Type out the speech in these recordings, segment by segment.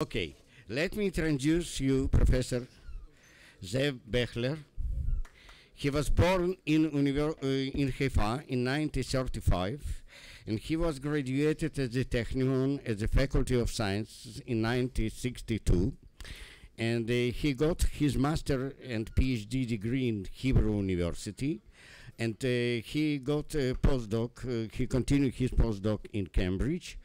Okay, let me introduce you Professor Zev Bechler. He was born in, uh, in Haifa in 1935 and he was graduated at the Technion at the Faculty of Science in 1962 and uh, he got his master and PhD degree in Hebrew University and uh, he got a postdoc, uh, he continued his postdoc in Cambridge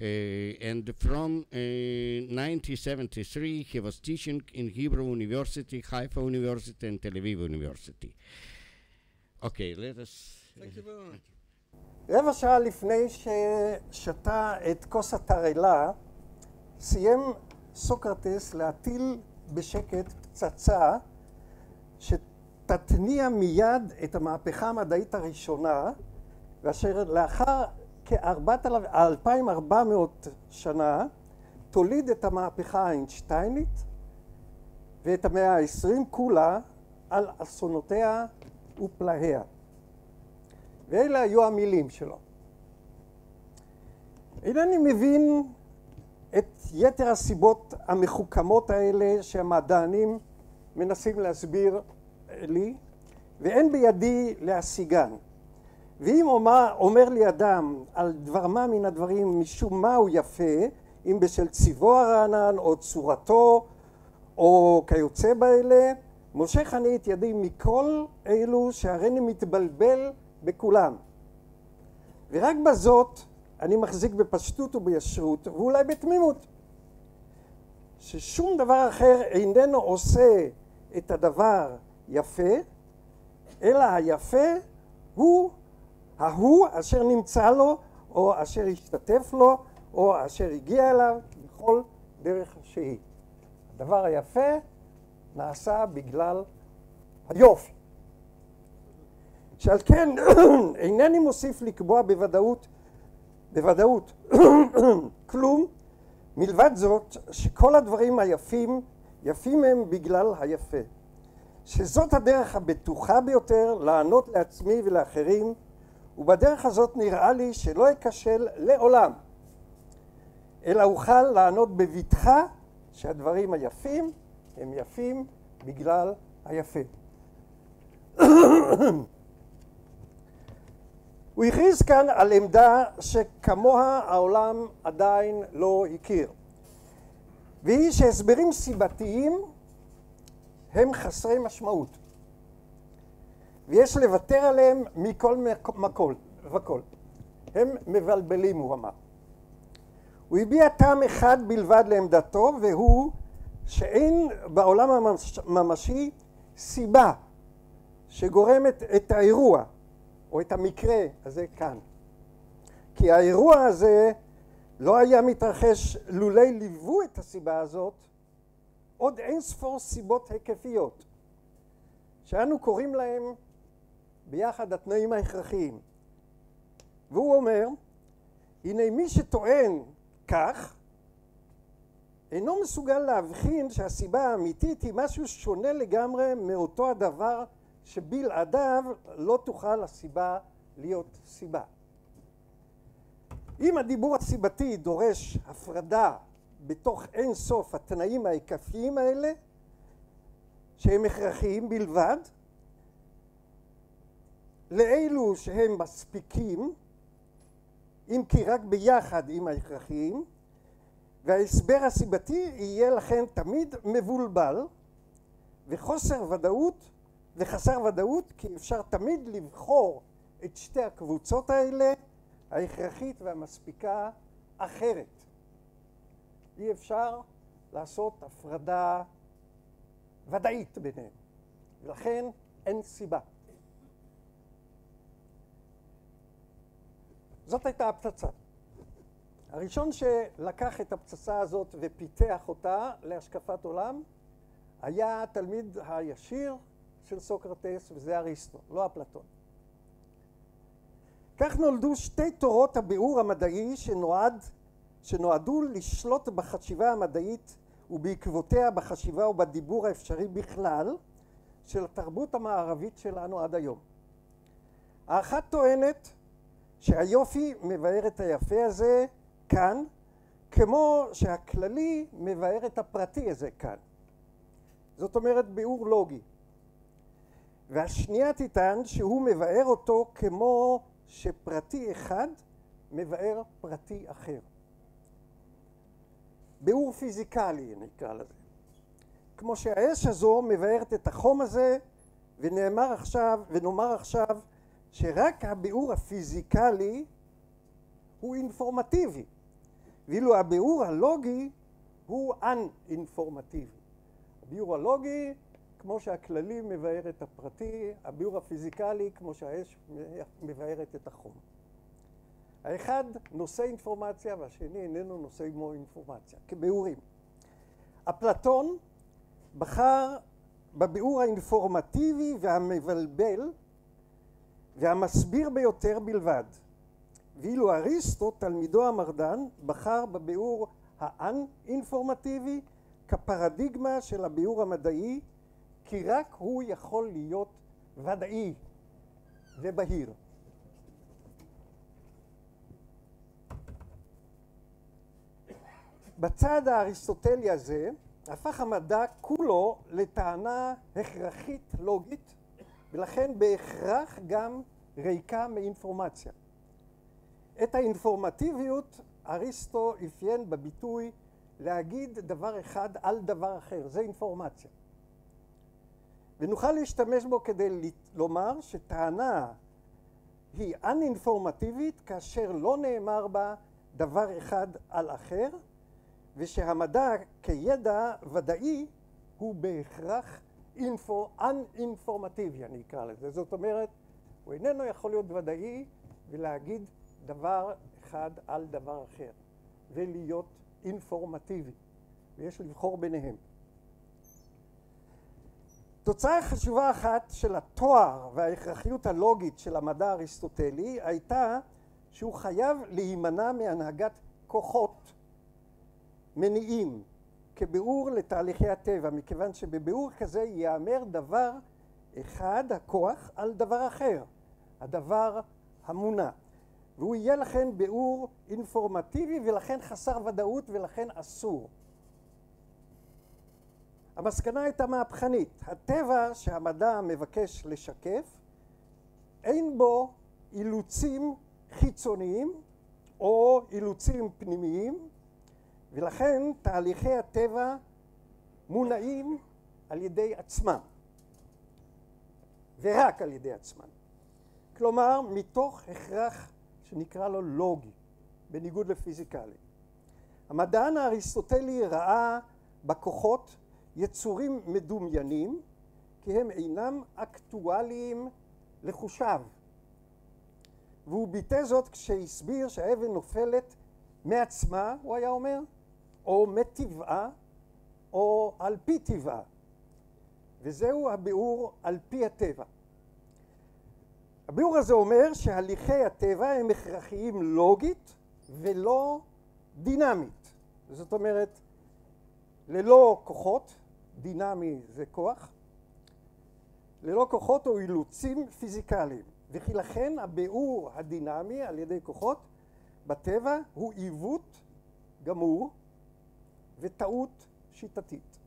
and from uh, 1973 he was teaching in Hebrew University, Haifa University and Tel Aviv University. Okay, let us... רבע שעה לפני ששתה את כוס התרעלה, סיים סוקרטס להטיל בשקט פצצה שתתניע מיד את המהפכה המדעית הראשונה, ואשר לאחר כ-2400 שנה תוליד את המהפכה האיינשטיינית ואת המאה העשרים כולה על אסונותיה ופלאיה. ואלה היו המילים שלו. אינני מבין את יתר הסיבות המחוכמות האלה שהמדענים מנסים להסביר לי, ואין בידי להשיגן. ואם אומר, אומר לי אדם על דבר מה מן הדברים משום מה הוא יפה, אם בשל צבעו הרענן או צורתו או כיוצא באלה, מושך אני את ידי מכל אלו שהריני מתבלבל בכולם. ורק בזאת אני מחזיק בפשטות ובישרות ואולי בתמימות. ששום דבר אחר איננו עושה את הדבר יפה, אלא היפה הוא ההוא אשר נמצא לו או אשר השתתף לו או אשר הגיע אליו בכל דרך שהיא. הדבר היפה נעשה בגלל היופי. שעל כן אינני מוסיף לקבוע בוודאות, בוודאות כלום מלבד זאת שכל הדברים היפים יפים הם בגלל היפה. שזאת הדרך הבטוחה ביותר לענות לעצמי ולאחרים ובדרך הזאת נראה לי שלא אכשל לעולם אלא אוכל לענות בבטחה שהדברים היפים הם יפים בגלל היפה. הוא הכריז כאן על עמדה שכמוה העולם עדיין לא הכיר והיא שהסברים סיבתיים הם חסרי משמעות ויש לוותר עליהם מכל מקול וכל. הם מבלבלים, הוא אמר. הוא הביע טעם אחד בלבד לעמדתו, והוא שאין בעולם הממשי סיבה שגורמת את האירוע או את המקרה הזה כאן. כי האירוע הזה לא היה מתרחש לולי ליוו את הסיבה הזאת עוד אין ספור סיבות היקפיות שאנו קוראים להם ביחד התנאים ההכרחיים. והוא אומר, הנה מי שטוען כך, אינו מסוגל להבחין שהסיבה האמיתית היא משהו שונה לגמרי מאותו הדבר שבלעדיו לא תוכל הסיבה להיות סיבה. אם הדיבור הסיבתי דורש הפרדה בתוך אין סוף התנאים ההיקפיים האלה, שהם הכרחיים בלבד, לאלו שהם מספיקים, אם כי רק ביחד עם ההכרחיים, וההסבר הסיבתי יהיה לכן תמיד מבולבל וחוסר ודאות וחסר ודאות כי אפשר תמיד לבחור את שתי הקבוצות האלה, ההכרחית והמספיקה, אחרת. אי אפשר לעשות הפרדה ודאית ביניהם, ולכן אין סיבה. זאת הייתה הפצצה. הראשון שלקח את הפצצה הזאת ופיתח אותה להשקפת עולם היה התלמיד הישיר של סוקרטס וזה אריסטו, לא אפלטון. כך נולדו שתי תורות הביאור המדעי שנועד, שנועדו לשלוט בחשיבה המדעית ובעקבותיה בחשיבה ובדיבור האפשרי בכלל של התרבות המערבית שלנו עד היום. האחת טוענת שהיופי מבאר את היפה הזה כאן כמו שהכללי מבאר את הפרטי הזה כאן. זאת אומרת ביאור לוגי. והשנייה תטען שהוא מבאר אותו כמו שפרטי אחד מבאר פרטי אחר. ביאור פיזיקלי נקרא לזה. כמו שהאש הזו מבארת את החום הזה ונאמר עכשיו, ונאמר עכשיו שרק הביאור הפיזיקלי הוא אינפורמטיבי ואילו הביאור הלוגי הוא אנ-אינפורמטיבי. הביאור הלוגי כמו שהכללי מבאר את הפרטי, הביאור הפיזיקלי כמו שהאש מבארת את החום. האחד נושא אינפורמציה והשני איננו נושא עמו אינפורמציה, כביאורים. אפלטון בחר בביאור האינפורמטיבי והמבלבל והמסביר ביותר בלבד. ואילו אריסטו, תלמידו המרדן, בחר בביאור האן-אינפורמטיבי כפרדיגמה של הביאור המדעי, כי רק הוא יכול להיות ודאי ובהיר. בצד האריסטוטלי הזה הפך המדע כולו לטענה הכרחית לוגית ולכן בהכרח גם ריקה מאינפורמציה. את האינפורמטיביות אריסטו אפיין בביטוי להגיד דבר אחד על דבר אחר, זה אינפורמציה. ונוכל להשתמש בו כדי לומר שטענה היא אנ-אינפורמטיבית כאשר לא נאמר בה דבר אחד על אחר ושהמדע כידע ודאי הוא בהכרח אינפו, אנ-אינפורמטיבי אני אקרא לזה, זאת אומרת הוא איננו יכול להיות ודאי ולהגיד דבר אחד על דבר אחר ולהיות אינפורמטיבי ויש לבחור ביניהם. תוצאה חשובה אחת של התואר וההכרחיות הלוגית של המדע האריסטוטלי הייתה שהוא חייב להימנע מהנהגת כוחות מניעים כביאור לתהליכי הטבע מכיוון שבביאור כזה ייאמר דבר אחד הכוח על דבר אחר הדבר המונע והוא יהיה לכן ביאור אינפורמטיבי ולכן חסר ודאות ולכן אסור. המסקנה הייתה מהפכנית. הטבע שהמדע מבקש לשקף אין בו אילוצים חיצוניים או אילוצים פנימיים ולכן תהליכי הטבע מונעים על ידי עצמם ורק על ידי עצמם. כלומר מתוך הכרח שנקרא לו לוגי, בניגוד לפיזיקלי. המדען האריסטוטלי ראה בכוחות יצורים מדומיינים כי הם אינם אקטואליים לחושיו והוא ביטא זאת כשהסביר שהאבן נופלת מעצמה, הוא היה אומר, או מטבעה או על פי טבעה וזהו הביאור על פי הטבע הביאור הזה אומר שהליכי הטבע הם הכרחיים לוגית ולא דינמית. זאת אומרת, ללא כוחות, דינמי זה כוח, ללא כוחות או אילוצים פיזיקליים. וכי לכן הביאור הדינמי על ידי כוחות בטבע הוא עיוות גמור וטעות שיטתית.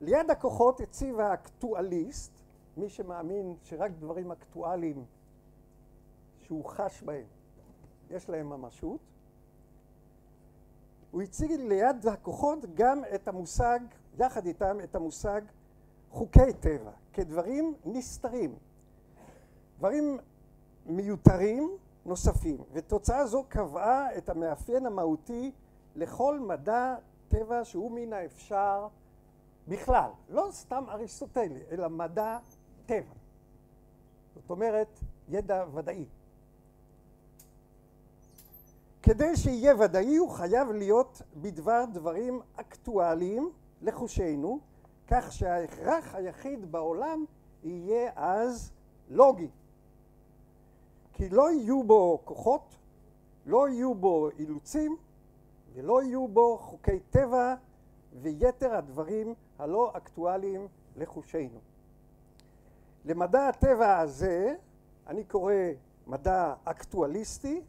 ליד הכוחות הציב האקטואליסט מי שמאמין שרק דברים אקטואליים שהוא חש בהם יש להם ממשות, הוא הציג ליד הכוחות גם את המושג, יחד איתם את המושג חוקי טבע, כדברים נסתרים, דברים מיותרים נוספים, ותוצאה זו קבעה את המאפיין המהותי לכל מדע טבע שהוא מן האפשר בכלל, לא סתם אריסטוטלי, אלא מדע טבע. זאת אומרת, ידע ודאי. כדי שיהיה ודאי הוא חייב להיות בדבר דברים אקטואליים לחושינו, כך שההכרח היחיד בעולם יהיה אז לוגי. כי לא יהיו בו כוחות, לא יהיו בו אילוצים ולא יהיו בו חוקי טבע ויתר הדברים הלא אקטואליים לחושינו. למדע הטבע הזה אני קורא מדע אקטואליסטי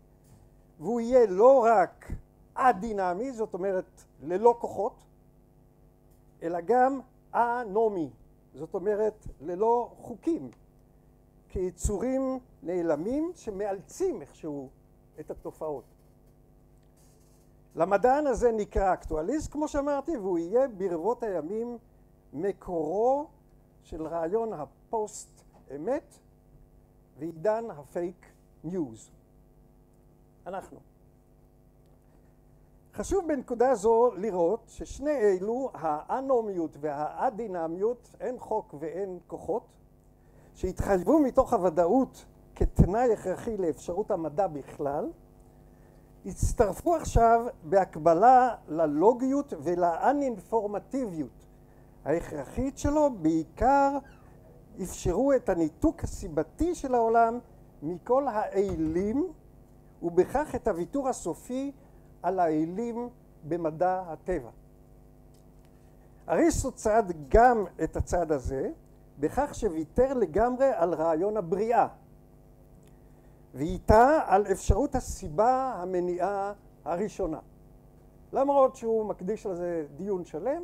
והוא יהיה לא רק א-דינמי, זאת אומרת ללא כוחות, אלא גם א-נומי, זאת אומרת ללא חוקים, כיצורים נעלמים שמאלצים איכשהו את התופעות. למדען הזה נקרא אקטואליסט, כמו שאמרתי, והוא יהיה ברבות הימים מקורו של רעיון הפוסט אמת ועידן ה fake news. אנחנו. חשוב בנקודה זו לראות ששני אלו, האנומיות והאדינמיות, אין חוק ואין כוחות, שהתחייבו מתוך הוודאות כתנאי הכרחי לאפשרות המדע בכלל, הצטרפו עכשיו בהקבלה ללוגיות ולאנאינפורמטיביות ההכרחית שלו, בעיקר אפשרו את הניתוק הסיבתי של העולם מכל האלים, ובכך את הוויתור הסופי על האלים במדע הטבע. אריסטו צעד גם את הצעד הזה, בכך שוויתר לגמרי על רעיון הבריאה, ואיתה על אפשרות הסיבה המניעה הראשונה. למרות שהוא מקדיש לזה דיון שלם,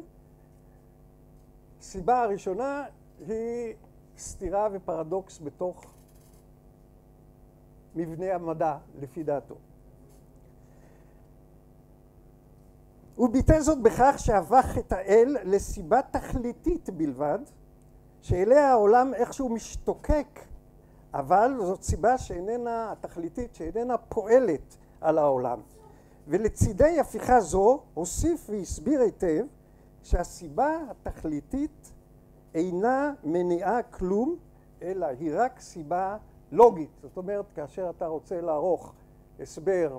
הסיבה הראשונה היא סתירה ופרדוקס בתוך מבנה המדע, לפי דעתו. הוא ביטא זאת בכך שהפך את האל לסיבה תכליתית בלבד, שאליה העולם איכשהו משתוקק, אבל זאת סיבה שאיננה התכליתית, שאיננה פועלת על העולם. ולצידי הפיכה זו הוסיף והסביר היטב שהסיבה התכליתית אינה מניעה כלום, אלא היא רק סיבה לוגית. זאת אומרת, כאשר אתה רוצה לערוך הסבר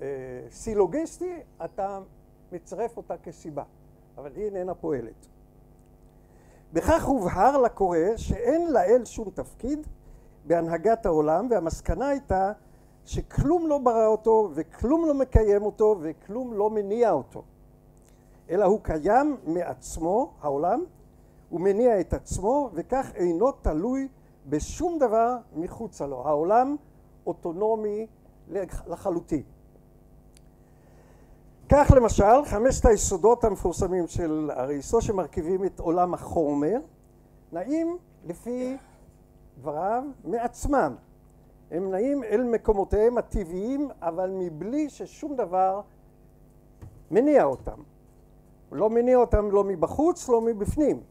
אה, סילוגיסטי, אתה מצרף אותה כסיבה, אבל היא איננה פועלת. בכך הובהר לקורא שאין לאל שום תפקיד בהנהגת העולם, והמסקנה הייתה שכלום לא ברא אותו, וכלום לא מקיים אותו, וכלום לא מניע אותו. אלא הוא קיים מעצמו, העולם, הוא מניע את עצמו, וכך אינו תלוי בשום דבר מחוצה לו. העולם אוטונומי לחלוטין. כך למשל, חמשת היסודות המפורסמים של אריסטו שמרכיבים את עולם החומר, נעים לפי דבריו מעצמם. הם נעים אל מקומותיהם הטבעיים, אבל מבלי ששום דבר מניע אותם. הוא לא מניע אותם לא מבחוץ, לא מבפנים.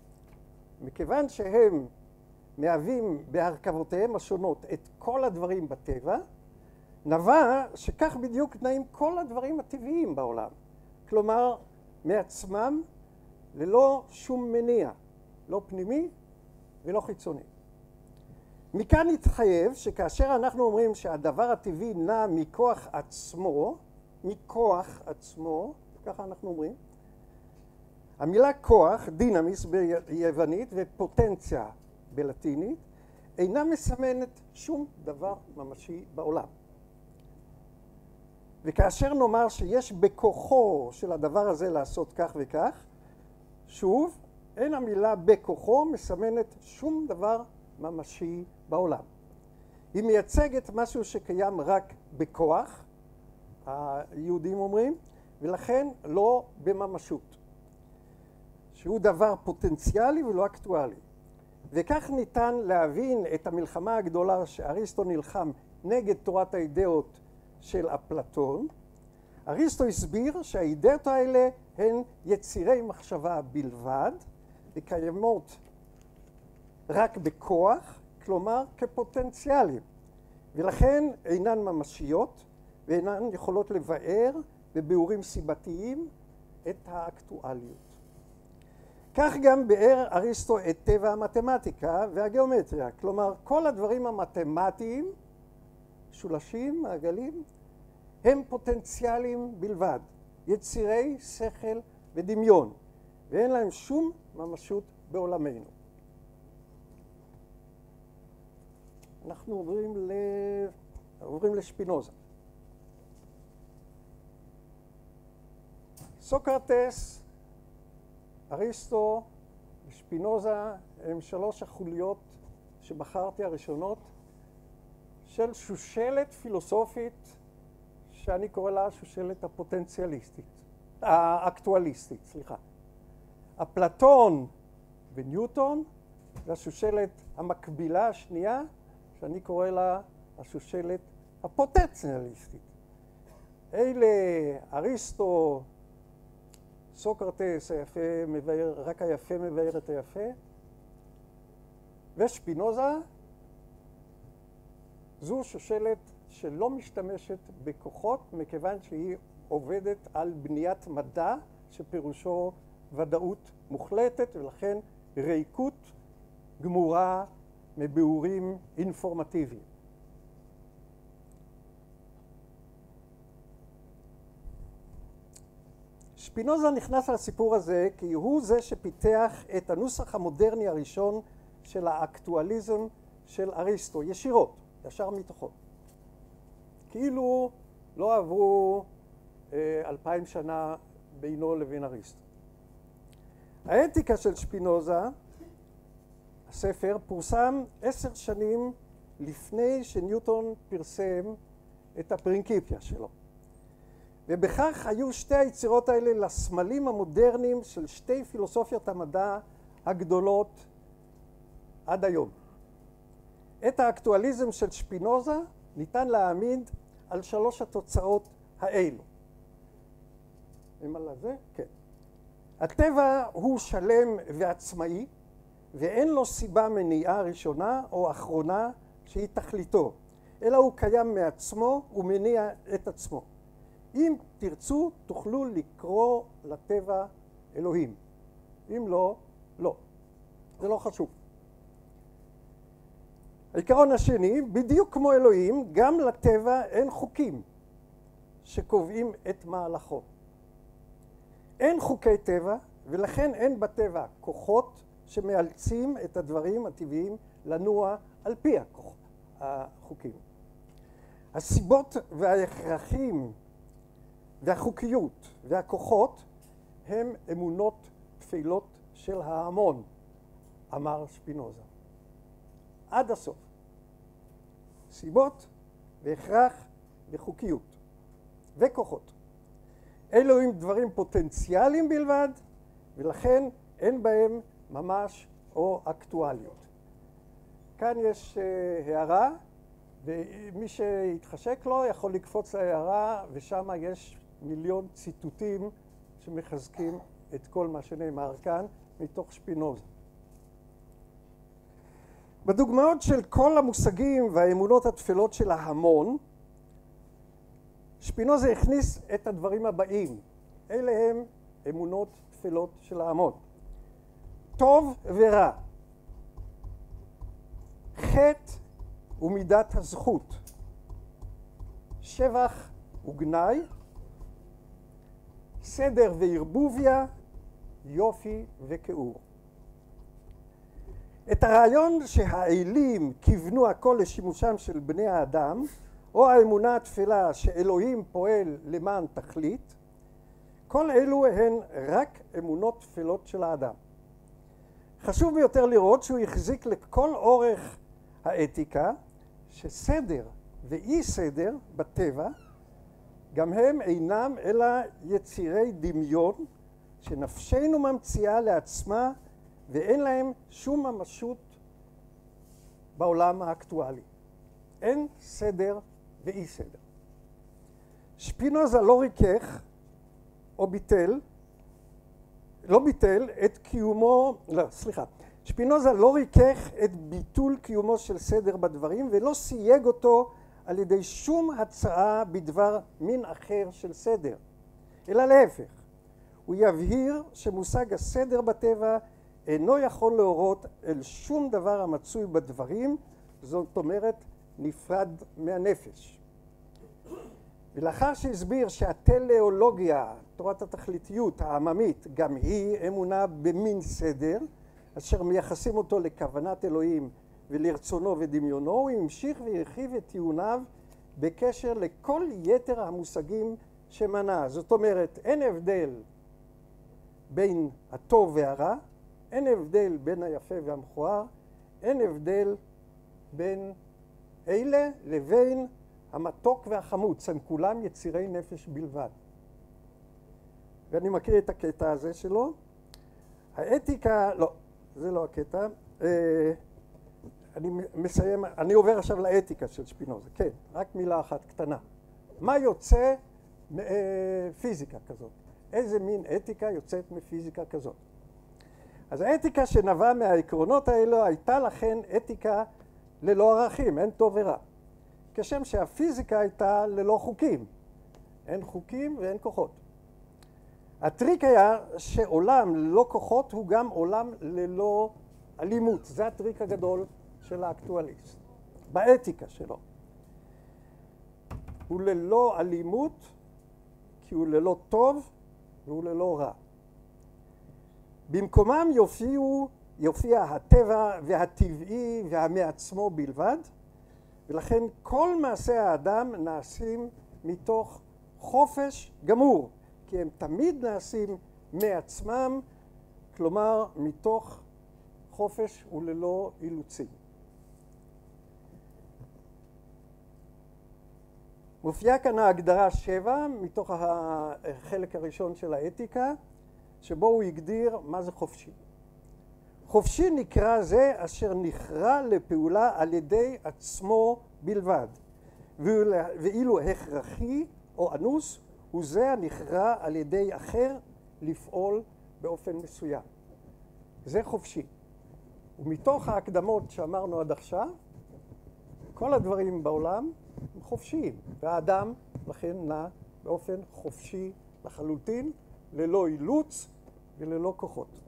מכיוון שהם מהווים בהרכבותיהם השונות את כל הדברים בטבע, נבע שכך בדיוק נעים כל הדברים הטבעיים בעולם. כלומר, מעצמם ללא שום מניע, לא פנימי ולא חיצוני. מכאן נתחייב שכאשר אנחנו אומרים שהדבר הטבעי נע מכוח עצמו, מכוח עצמו, ככה אנחנו אומרים, המילה כוח, דינמיס ביוונית ופוטנציה בלטינית, אינה מסמנת שום דבר ממשי בעולם. וכאשר נאמר שיש בכוחו של הדבר הזה לעשות כך וכך, שוב, אין המילה בכוחו מסמנת שום דבר ממשי בעולם. היא מייצגת משהו שקיים רק בכוח, היהודים אומרים, ולכן לא בממשות. שהוא דבר פוטנציאלי ולא אקטואלי. וכך ניתן להבין את המלחמה הגדולה שאריסטו נלחם נגד תורת האידאות של אפלטון. אריסטו הסביר שהאידאות האלה הן יצירי מחשבה בלבד וקיימות רק בכוח, כלומר כפוטנציאלים, ולכן אינן ממשיות ואינן יכולות לבאר בביאורים סיבתיים את האקטואליות. כך גם ביאר אריסטו את טבע המתמטיקה והגיאומטריה, כלומר כל הדברים המתמטיים, שולשים, מעגלים, הם פוטנציאלים בלבד, יצירי שכל ודמיון, ואין להם שום ממשות בעולמנו. אנחנו עוברים, ל... עוברים לשפינוזה. סוקרטס אריסטו ושפינוזה הם שלוש החוליות שבחרתי הראשונות של שושלת פילוסופית שאני קורא לה השושלת הפוטנציאליסטית, האקטואליסטית, סליחה. אפלטון וניוטון והשושלת המקבילה השנייה, שאני קורא לה השושלת הפוטנציאליסטית. אלה אריסטו, סוקרטס היפה מבאר, רק היפה מבאר את היפה, ושפינוזה זו שושלת שלא משתמשת בכוחות מכיוון שהיא עובדת על בניית מדע שפירושו ודאות מוחלטת ולכן ריקות גמורה מביאורים אינפורמטיביים. שפינוזה נכנס לסיפור הזה כי הוא זה שפיתח את הנוסח המודרני הראשון של האקטואליזם של אריסטו, ישירות, ישר מתוכו. כאילו לא עברו אה, אלפיים שנה בינו לבין אריסטו. האתיקה של שפינוזה, הספר, פורסם עשר שנים לפני שניוטון פרסם את הפרינקיפיה שלו. ובכך היו שתי היצירות האלה לסמלים המודרניים של שתי פילוסופיות המדע הגדולות עד היום. את האקטואליזם של שפינוזה ניתן להעמיד על שלוש התוצאות האלו. על זה? כן. הטבע הוא שלם ועצמאי ואין לו סיבה מניעה ראשונה או אחרונה שהיא תכליתו, אלא הוא קיים מעצמו ומניע את עצמו. אם תרצו תוכלו לקרוא לטבע אלוהים, אם לא, לא. זה לא חשוב. העיקרון השני, בדיוק כמו אלוהים, גם לטבע אין חוקים שקובעים את מהלכו. אין חוקי טבע, ולכן אין בטבע כוחות שמאלצים את הדברים הטבעיים לנוע על פי החוקים. הסיבות וההכרחים והחוקיות והכוחות הם אמונות תפילות של ההמון, אמר שפינוזה. עד הסוף. סיבות והכרח וחוקיות וכוחות. אלו הם דברים פוטנציאליים בלבד, ולכן אין בהם ממש או אקטואליות. כאן יש uh, הערה, ומי שיתחשק לו יכול לקפוץ להערה, ושם יש מיליון ציטוטים שמחזקים את כל מה שנאמר כאן מתוך שפינוזה. בדוגמאות של כל המושגים והאמונות התפלות של ההמון, שפינוזה הכניס את הדברים הבאים. אלה הם אמונות תפלות של ההמון. טוב ורע, חטא ומידת הזכות, שבח וגנאי, סדר וערבוביה, יופי וכיעור. את הרעיון שהאלים כיוונו הכל לשימושם של בני האדם, או האמונה התפלה שאלוהים פועל למען תכלית, כל אלו הן רק אמונות תפלות של האדם. חשוב ביותר לראות שהוא החזיק לכל אורך האתיקה שסדר ואי סדר בטבע גם הם אינם אלא יצירי דמיון שנפשנו ממציאה לעצמה ואין להם שום ממשות בעולם האקטואלי. אין סדר ואי סדר. שפינוזה לא ריכך או ביטל, לא ביטל את קיומו, לא, סליחה, שפינוזה לא ריכך את ביטול קיומו של סדר בדברים ולא סייג אותו על ידי שום הצעה בדבר מין אחר של סדר, אלא להפך, הוא יבהיר שמושג הסדר בטבע אינו יכול להורות אל שום דבר המצוי בדברים, זאת אומרת נפרד מהנפש. ולאחר שהסביר שהטלאולוגיה, תורת התכליתיות העממית, גם היא אמונה במין סדר, אשר מייחסים אותו לכוונת אלוהים ולרצונו ודמיונו, הוא המשיך והרחיב את טיעוניו בקשר לכל יתר המושגים שמנה. זאת אומרת, אין הבדל בין הטוב והרע, אין הבדל בין היפה והמכוער, אין הבדל בין אלה לבין המתוק והחמוץ הם כולם יצירי נפש בלבד. ואני מכיר את הקטע הזה שלו. האתיקה, לא, זה לא הקטע. אה, אני מסיים, אני עובר עכשיו לאתיקה של שפינוזה. כן, רק מילה אחת קטנה. מה יוצא מפיזיקה כזאת? איזה מין אתיקה יוצאת מפיזיקה כזאת? אז האתיקה שנבעה מהעקרונות האלו הייתה לכן אתיקה ללא ערכים, אין טוב ורע. כשם שהפיזיקה הייתה ללא חוקים. אין חוקים ואין כוחות. הטריק היה שעולם ללא כוחות הוא גם עולם ללא אלימות. זה הטריק הגדול של האקטואליסט, באתיקה שלו. הוא ללא אלימות, כי הוא ללא טוב והוא ללא רע. במקומם יופיעו, יופיע הטבע והטבעי והמעצמו בלבד, ולכן כל מעשי האדם נעשים מתוך חופש גמור, כי הם תמיד נעשים מעצמם, כלומר מתוך חופש וללא אילוצים. מופיעה כאן ההגדרה שבע מתוך החלק הראשון של האתיקה, שבו הוא הגדיר מה זה חופשי. חופשי נקרא זה אשר נכרע לפעולה על ידי עצמו בלבד, ואילו הכרחי או אנוס הוא זה הנכרע על ידי אחר לפעול באופן מסוים. זה חופשי. ומתוך ההקדמות שאמרנו עד עכשיו, כל הדברים בעולם הם חופשיים, והאדם לכן נע באופן חופשי לחלוטין, ללא אילוץ וללא כוחות.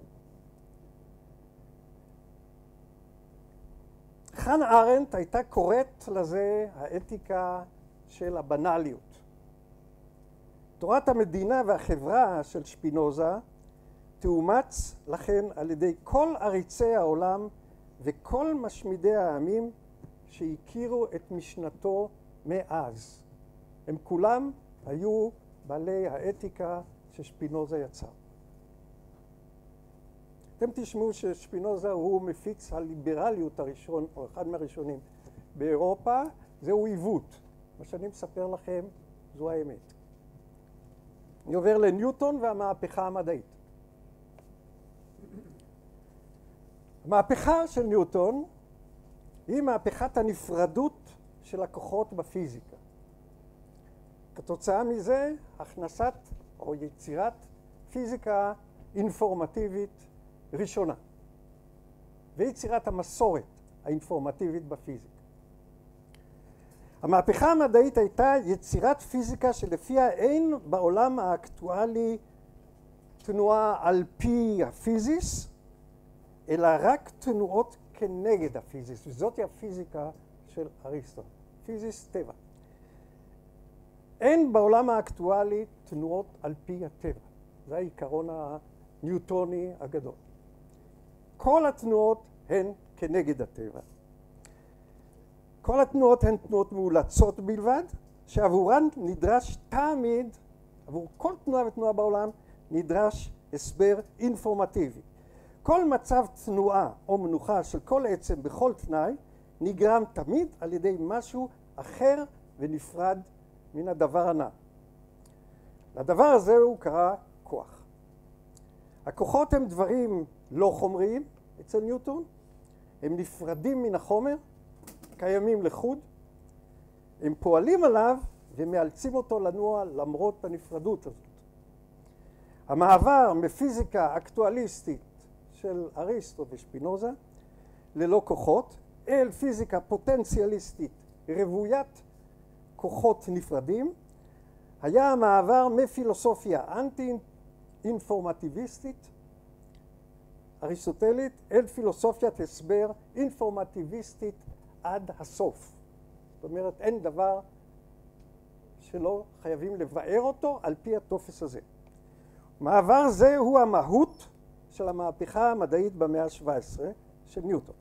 חנה ארנדט הייתה קוראת לזה האתיקה של הבנאליות. תורת המדינה והחברה של שפינוזה תאומץ לכן על ידי כל עריצי העולם וכל משמידי העמים שהכירו את משנתו מאז. הם כולם היו בעלי האתיקה ששפינוזה יצר. אתם תשמעו ששפינוזה הוא מפיץ הליברליות הראשון, או אחד מהראשונים באירופה, זהו עיוות. מה שאני מספר לכם זו האמת. אני עובר לניוטון והמהפכה המדעית. המהפכה של ניוטון היא מהפכת הנפרדות של הכוחות בפיזיקה. כתוצאה מזה, הכנסת או יצירת פיזיקה אינפורמטיבית ראשונה, ויצירת המסורת האינפורמטיבית בפיזיקה. המהפכה המדעית הייתה יצירת פיזיקה שלפיה אין בעולם האקטואלי תנועה על פי הפיזיס, אלא רק תנועות כנגד הפיזיס, וזאתי הפיזיקה של אריסטו, פיזיס טבע. אין בעולם האקטואלי תנועות על פי הטבע, זה העיקרון הניוטוני הגדול. כל התנועות הן כנגד הטבע. כל התנועות הן תנועות מאולצות בלבד, שעבורן נדרש תמיד, עבור כל תנועה ותנועה בעולם, נדרש הסבר אינפורמטיבי. כל מצב תנועה או מנוחה של כל עצם בכל תנאי נגרם תמיד על ידי משהו אחר ונפרד מן הדבר הנע. לדבר הזה הוא קרא כוח. הכוחות הם דברים לא חומריים אצל ניוטון, הם נפרדים מן החומר, קיימים לחוד, הם פועלים עליו ומאלצים אותו לנוע למרות הנפרדות הזאת. המעבר מפיזיקה אקטואליסטית של אריסטו ושפינוזה ללא כוחות אל פיזיקה פוטנציאליסטית רוויית כוחות נפרדים היה המעבר מפילוסופיה אנטי אינפורמטיביסטית אריסטוטלית אל פילוסופיית הסבר אינפורמטיביסטית עד הסוף. זאת אומרת אין דבר שלא חייבים לבאר אותו על פי הטופס הזה. מעבר זה הוא המהות של המהפכה המדעית במאה ה-17 של ניוטון.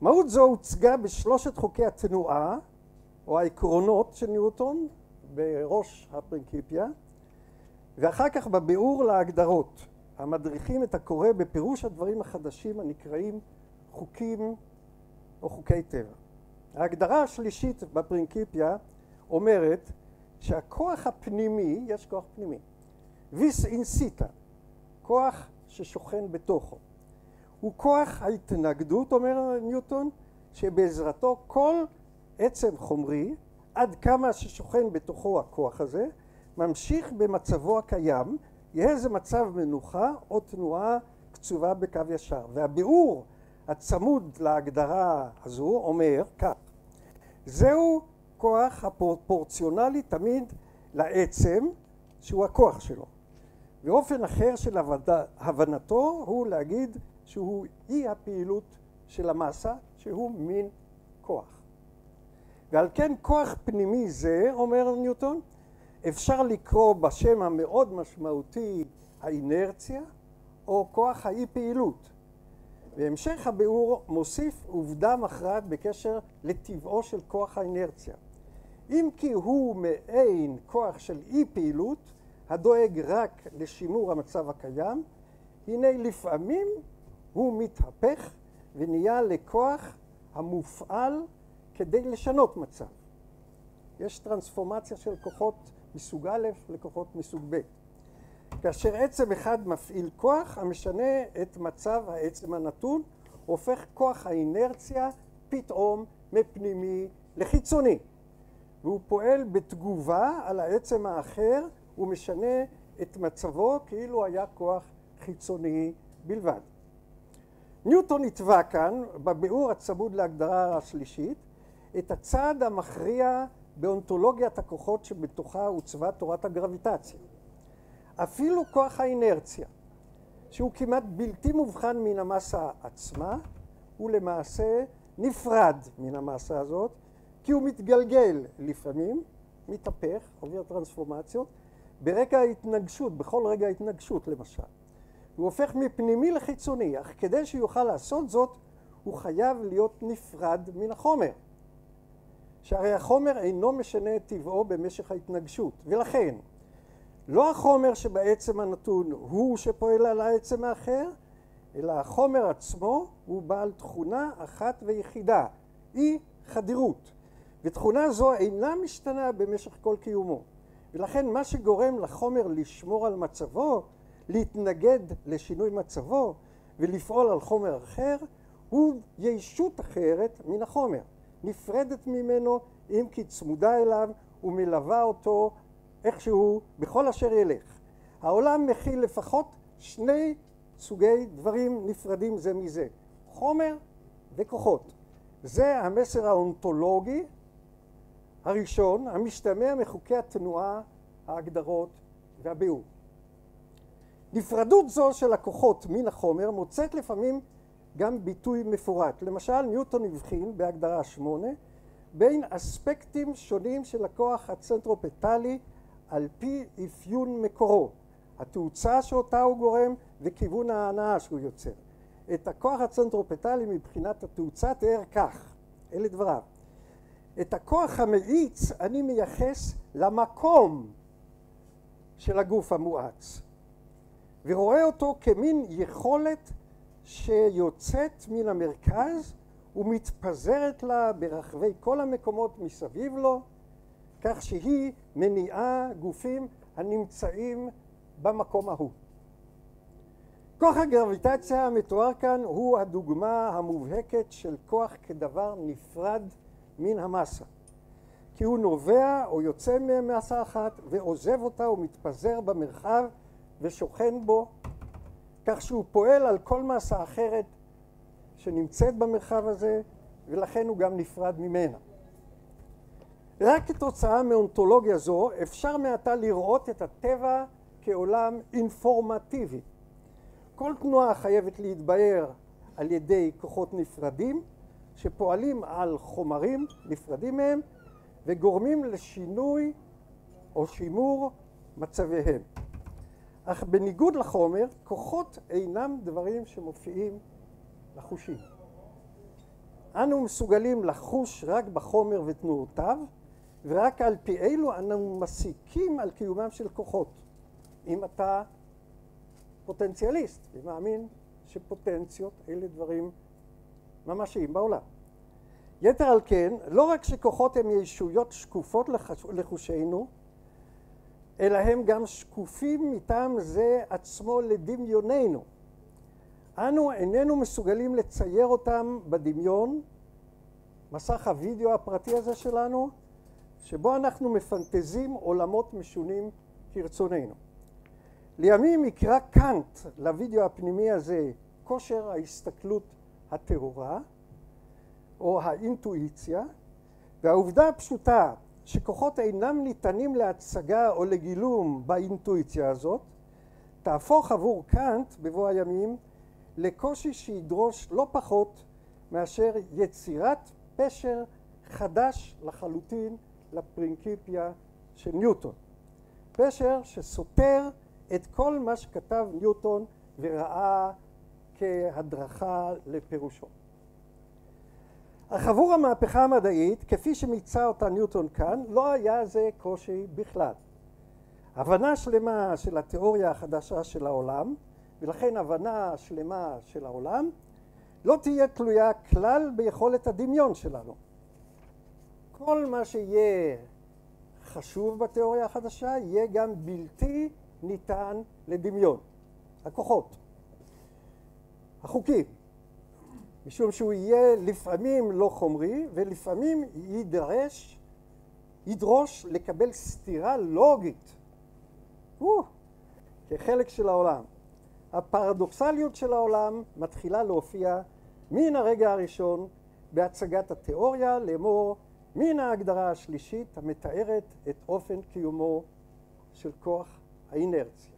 מהות זו הוצגה בשלושת חוקי התנועה או העקרונות של ניוטון בראש הפרינקיפיה ואחר כך בביאור להגדרות המדריכים את הקורא בפירוש הדברים החדשים הנקראים חוקים או חוקי טבע. ההגדרה השלישית בפרינקיפיה אומרת שהכוח הפנימי, יש כוח פנימי, ויס אינסיטה, כוח ששוכן בתוכו, הוא כוח ההתנגדות, אומר ניוטון, שבעזרתו כל עצם חומרי, עד כמה ששוכן בתוכו הכוח הזה, ממשיך במצבו הקיים, יהיה זה מצב מנוחה או תנועה קצובה בקו ישר. והביאור הצמוד להגדרה הזו אומר כך: זהו כוח הפרופורציונלי תמיד לעצם שהוא הכוח שלו. ואופן אחר של הבנתו הוא להגיד שהוא אי הפעילות של המסה, שהוא מין כוח. ועל כן כוח פנימי זה, אומר ניוטון, אפשר לקרוא בשם המאוד משמעותי האינרציה או כוח האי פעילות. והמשך הביאור מוסיף עובדה מכרעת בקשר לטבעו של כוח האינרציה. אם כי הוא מעין כוח של אי פעילות הדואג רק לשימור המצב הקיים, הנה לפעמים הוא מתהפך ונהיה לכוח המופעל כדי לשנות מצב. יש טרנספורמציה של כוחות מסוג א' לכוחות מסוג ב'. כאשר עצם אחד מפעיל כוח המשנה את מצב העצם הנתון, הופך כוח האינרציה פתאום מפנימי לחיצוני. והוא פועל בתגובה על העצם האחר ומשנה את מצבו כאילו היה כוח חיצוני בלבד. ניוטון התווה כאן, בביאור הצמוד להגדרה השלישית, את הצעד המכריע באונתולוגיית הכוחות שבתוכה עוצבה תורת הגרביטציה. אפילו כוח האינרציה, שהוא כמעט בלתי מובחן מן המסה עצמה, הוא למעשה נפרד מן המסה הזאת, כי הוא מתגלגל לפעמים, מתהפך, עובר טרנספורמציות, ברגע ההתנגשות, בכל רגע ההתנגשות למשל. הוא הופך מפנימי לחיצוני, אך כדי שיוכל לעשות זאת, הוא חייב להיות נפרד מן החומר. שהרי החומר אינו משנה את טבעו במשך ההתנגשות, ולכן לא החומר שבעצם הנתון הוא שפועל על העצם האחר, אלא החומר עצמו הוא בעל תכונה אחת ויחידה, אי חדירות. ותכונה זו אינה משתנה במשך כל קיומו. ולכן מה שגורם לחומר לשמור על מצבו, להתנגד לשינוי מצבו ולפעול על חומר אחר, הוא ישות אחרת מן החומר, נפרדת ממנו אם כי צמודה אליו ומלווה אותו איכשהו בכל אשר ילך. העולם מכיל לפחות שני סוגי דברים נפרדים זה מזה, חומר וכוחות. זה המסר האונתולוגי הראשון המשתמע מחוקי התנועה, ההגדרות והביאור. נפרדות זו של הכוחות מן החומר מוצאת לפעמים גם ביטוי מפורט. למשל ניוטון הבחין בהגדרה שמונה בין אספקטים שונים של הכוח הצנטרופטלי על פי אפיון מקורו, התאוצה שאותה הוא גורם וכיוון ההנאה שהוא יוצר. את הכוח הצנטרופטלי מבחינת התאוצה תיאר כך, אלה דבריו. את הכוח המאיץ אני מייחס למקום של הגוף המואץ ורואה אותו כמין יכולת שיוצאת מן המרכז ומתפזרת לה ברחבי כל המקומות מסביב לו כך שהיא מניעה גופים הנמצאים במקום ההוא. כוח הגרביטציה המתואר כאן הוא הדוגמה המובהקת של כוח כדבר נפרד מן המסה. כי הוא נובע או יוצא ממסה אחת ועוזב אותה ומתפזר במרחב ושוכן בו, כך שהוא פועל על כל מסה אחרת שנמצאת במרחב הזה ולכן הוא גם נפרד ממנה. רק כתוצאה מאונתולוגיה זו אפשר מעתה לראות את הטבע כעולם אינפורמטיבי. כל תנועה חייבת להתבאר על ידי כוחות נפרדים שפועלים על חומרים נפרדים מהם וגורמים לשינוי או שימור מצביהם. אך בניגוד לחומר, כוחות אינם דברים שמופיעים לחושים. אנו מסוגלים לחוש רק בחומר ותנועותיו, ורק על פי אלו אנו מסיקים על קיומם של כוחות. אם אתה פוטנציאליסט ומאמין שפוטנציות אלה דברים ממשיים בעולם. יתר על כן, לא רק שכוחות הם ישויות שקופות לחושינו, אלא הם גם שקופים מטעם זה עצמו לדמיוננו. אנו איננו מסוגלים לצייר אותם בדמיון, מסך הווידאו הפרטי הזה שלנו, שבו אנחנו מפנטזים עולמות משונים כרצוננו. לימים יקרא קאנט לוידאו הפנימי הזה כושר ההסתכלות הטהורה או האינטואיציה והעובדה הפשוטה שכוחות אינם ניתנים להצגה או לגילום באינטואיציה הזאת תהפוך עבור קאנט בבוא הימים לקושי שידרוש לא פחות מאשר יצירת פשר חדש לחלוטין לפרינקיפיה של ניוטון. פשר שסותר את כל מה שכתב ניוטון וראה כהדרכה לפירושו. אך עבור המהפכה המדעית, כפי שמיצה אותה ניוטון כאן, לא היה זה קושי בכלל. הבנה שלמה של התיאוריה החדשה של העולם, ולכן הבנה שלמה של העולם, לא תהיה תלויה כלל ביכולת הדמיון שלנו. כל מה שיהיה חשוב בתיאוריה החדשה יהיה גם בלתי ניתן לדמיון. הכוחות, החוקים, משום שהוא יהיה לפעמים לא חומרי ולפעמים יידרש, ידרוש לקבל סתירה לוגית או, כחלק של העולם. הפרדוקסליות של העולם מתחילה להופיע מן הרגע הראשון בהצגת התיאוריה לאמור מן ההגדרה השלישית המתארת את אופן קיומו של כוח האינרציה.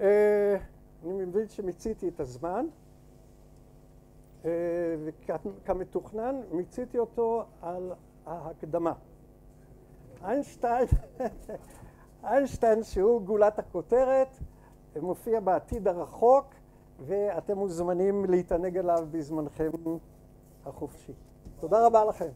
אה, אני מבין שמיציתי את הזמן וכמתוכנן מיציתי אותו על ההקדמה. איינשטיין, איינשטיין שהוא גולת הכותרת, מופיע בעתיד הרחוק ואתם מוזמנים להתענג עליו בזמנכם החופשי. תודה רבה לכם.